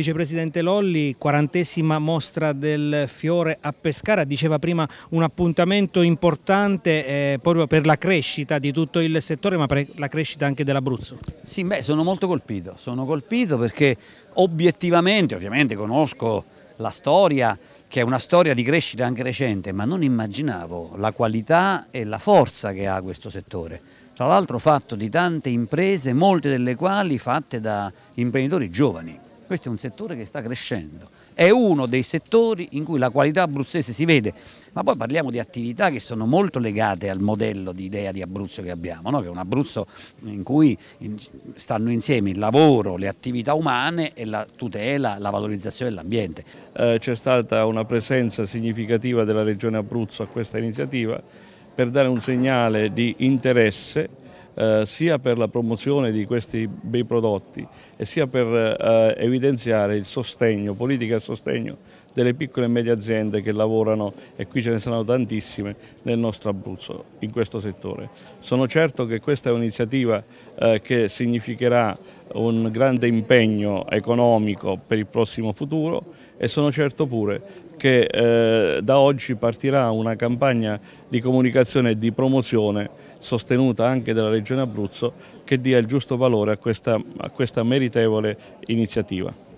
Vicepresidente Lolli, quarantesima mostra del fiore a Pescara, diceva prima un appuntamento importante eh, proprio per la crescita di tutto il settore ma per la crescita anche dell'Abruzzo. Sì, beh, sono molto colpito, sono colpito perché obiettivamente, ovviamente conosco la storia che è una storia di crescita anche recente, ma non immaginavo la qualità e la forza che ha questo settore. Tra l'altro fatto di tante imprese, molte delle quali fatte da imprenditori giovani. Questo è un settore che sta crescendo, è uno dei settori in cui la qualità abruzzese si vede, ma poi parliamo di attività che sono molto legate al modello di idea di Abruzzo che abbiamo, no? che è un Abruzzo in cui stanno insieme il lavoro, le attività umane e la tutela, la valorizzazione dell'ambiente. Eh, C'è stata una presenza significativa della Regione Abruzzo a questa iniziativa per dare un segnale di interesse eh, sia per la promozione di questi bei prodotti e sia per eh, evidenziare il sostegno, politica e sostegno delle piccole e medie aziende che lavorano, e qui ce ne saranno tantissime, nel nostro Abruzzo, in questo settore. Sono certo che questa è un'iniziativa eh, che significherà un grande impegno economico per il prossimo futuro e sono certo pure che eh, da oggi partirà una campagna di comunicazione e di promozione sostenuta anche dalla Regione Abruzzo che dia il giusto valore a questa, a questa meritevole iniziativa.